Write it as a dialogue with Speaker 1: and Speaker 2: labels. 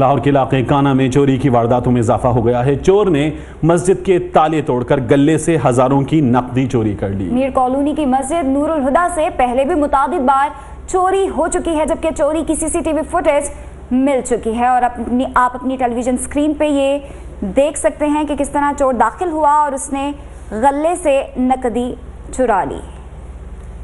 Speaker 1: लाहौर के इलाके काना में चोरी की वारदातों में इजाफा हो गया है। चोर ने मस्जिद के ताले तोड़कर गले से हज़ारों की नकदी चोरी कर ली।
Speaker 2: मीर कॉलोनी की मस्जिद नूरुल हुदा से पहले भी मुताद बार चोरी हो चुकी है, जबकि चोरी की सीसीटीवी फुटेज मिल चुकी है। और अपनी, आप अपनी टेलीविज़न स्क्रीन पे ये देख सकते हैं कि किस तरह चोर दाखिल हुआ और उसने गले से नकदी चुरा ली।